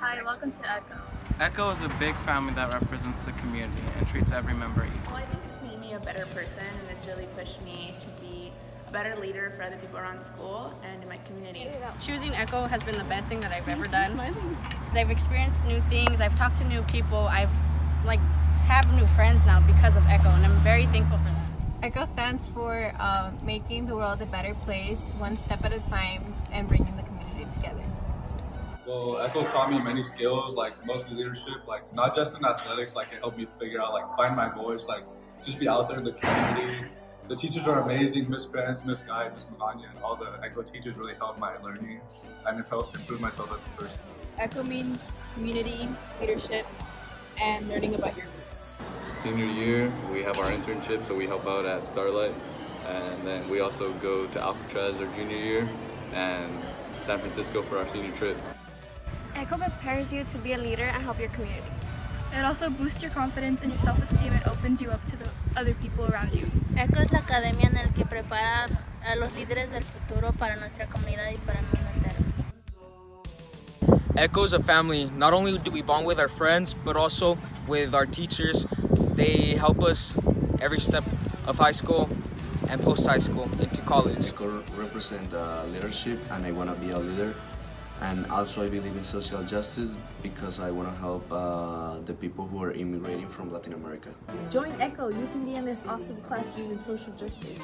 Hi, welcome to Echo. Echo is a big family that represents the community and treats every member equal. Well, I think it's made me a better person and it's really pushed me to be a better leader for other people around school and in my community. Choosing Echo has been the best thing that I've ever done. I've experienced new things, I've talked to new people, I've like have new friends now because of Echo and I'm very thankful for that. ECHO stands for uh, making the world a better place, one step at a time, and bringing the community together. Well, Echo's taught me many skills, like mostly leadership, like not just in athletics, like it helped me figure out, like find my voice, like just be out there in the community. The teachers are amazing, Miss Spence, Miss Guy, Miss Magana, and all the Echo teachers really helped my learning and it helped improve myself as a person. ECHO means community, leadership, and learning about your roots. Senior year, we have our internship, so we help out at Starlight. And then we also go to Alcatraz our junior year and San Francisco for our senior trip. ECHO prepares you to be a leader and help your community. It also boosts your confidence and your self-esteem and opens you up to the other people around you. ECHO es la academia en el que prepara a los líderes del futuro para nuestra comunidad y para el mundo entero. ECHO is a family. Not only do we bond with our friends, but also with our teachers. They help us every step of high school and post high school into college. ECHO represents uh, leadership and I want to be a leader. And also I believe in social justice because I want to help uh, the people who are immigrating from Latin America. Join ECHO. You can be in this awesome classroom in social justice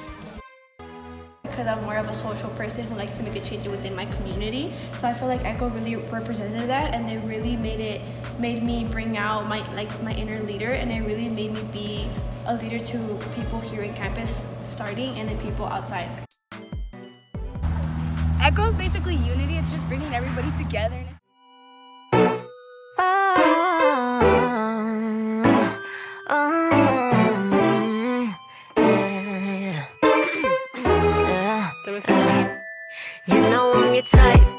because I'm more of a social person who likes to make a change within my community. So I feel like Echo really represented that and it really made it made me bring out my like my inner leader and it really made me be a leader to people here in campus starting and then people outside. Echo is basically unity, it's just bringing everybody together. Ah, ah, ah, you know I'm your type?